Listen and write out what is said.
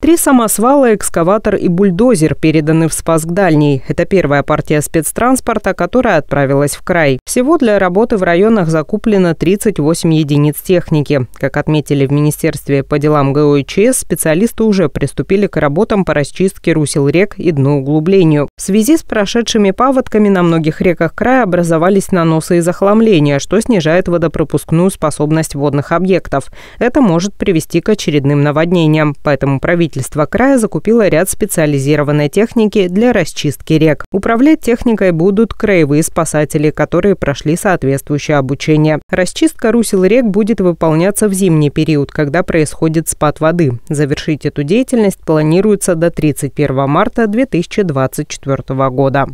Три самосвала, экскаватор и бульдозер переданы в Спаск Дальний. Это первая партия спецтранспорта, которая отправилась в край. Всего для работы в районах закуплено 38 единиц техники. Как отметили в Министерстве по делам ГОИЧС, специалисты уже приступили к работам по расчистке русел рек и дноуглублению. В связи с прошедшими паводками на многих реках края образовались наносы и захламления, что снижает водопропускную способность водных объектов. Это может привести к очередным наводнениям. Поэтому правительство правительство края закупило ряд специализированной техники для расчистки рек. Управлять техникой будут краевые спасатели, которые прошли соответствующее обучение. Расчистка русел рек будет выполняться в зимний период, когда происходит спад воды. Завершить эту деятельность планируется до 31 марта 2024 года.